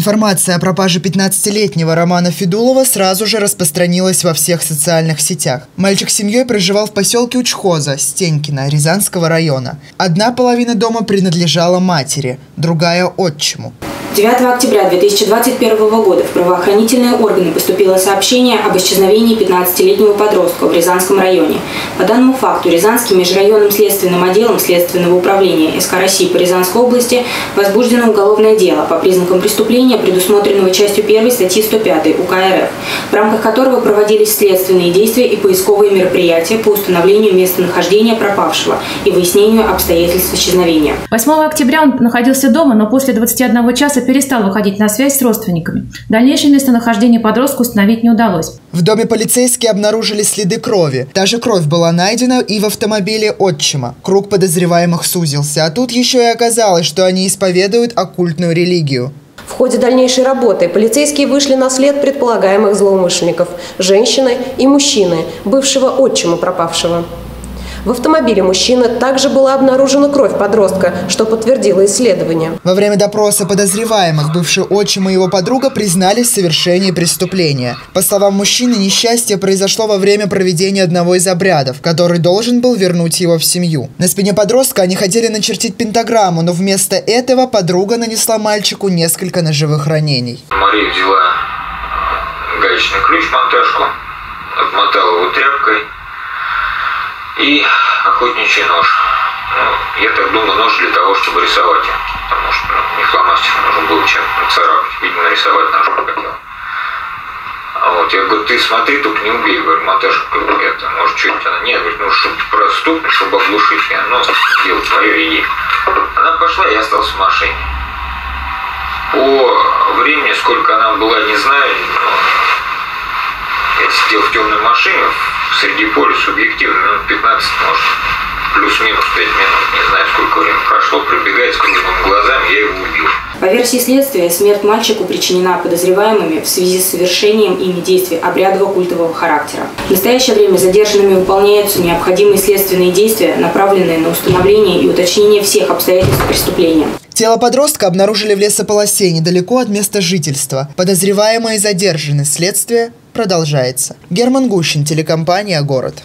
Информация о пропаже 15-летнего Романа Федулова сразу же распространилась во всех социальных сетях. Мальчик с семьей проживал в поселке Учхоза, Стенькино, Рязанского района. Одна половина дома принадлежала матери, другая – отчиму. 9 октября 2021 года в правоохранительные органы поступило сообщение об исчезновении 15-летнего подростка в Рязанском районе. По данному факту Рязанским межрайонным следственным отделом Следственного управления СК России по Рязанской области возбуждено уголовное дело по признакам преступления, предусмотренного частью 1 статьи 105 УК РФ, в рамках которого проводились следственные действия и поисковые мероприятия по установлению местонахождения пропавшего и выяснению обстоятельств исчезновения. 8 октября он находился дома, но после 21 часа Младший перестал выходить на связь с родственниками. Дальнейшее местонахождение подростка установить не удалось. В доме полицейские обнаружили следы крови. Та же кровь была найдена и в автомобиле отчима. Круг подозреваемых сузился, а тут еще и оказалось, что они исповедуют оккультную религию. В ходе дальнейшей работы полицейские вышли на след предполагаемых злоумышленников – женщины и мужчины, бывшего отчима пропавшего. В автомобиле мужчины также была обнаружена кровь подростка, что подтвердило исследование. Во время допроса подозреваемых бывший отчим и его подруга признались в совершении преступления. По словам мужчины, несчастье произошло во время проведения одного из обрядов, который должен был вернуть его в семью. На спине подростка они хотели начертить пентаграмму, но вместо этого подруга нанесла мальчику несколько ножевых ранений. Мария взяла гаечный ключ, монтажку, обмотала его тряпкой, и охотничий нож. Ну, я так думаю, нож для того, чтобы рисовать. Потому что ну, не фломастером нужно было чем-то нацарапать. Видимо, нарисовать нож хотел. А вот я говорю, ты смотри, только не убей, говорю, монтаж это, может, что-нибудь она. Нет, говорит, ну, чтобы проступить, чтобы оглушить. Я, ну, делать свое и ей. Она пошла, я остался в машине. По времени, сколько она была, не знаю, но я сидел в темной машине, среди поля субъективно минут 15 может плюс-минус 5 минут, не знаю, сколько времени прошло, пробегает с круглыми глазами, я его убил. По версии следствия, смерть мальчику причинена подозреваемыми в связи с совершением ими действий обрядово-культового характера. В настоящее время задержанными выполняются необходимые следственные действия, направленные на установление и уточнение всех обстоятельств преступления. Тело подростка обнаружили в лесополосе недалеко от места жительства. Подозреваемые задержаны. Следствие продолжается. Герман Гущин, телекомпания «Город».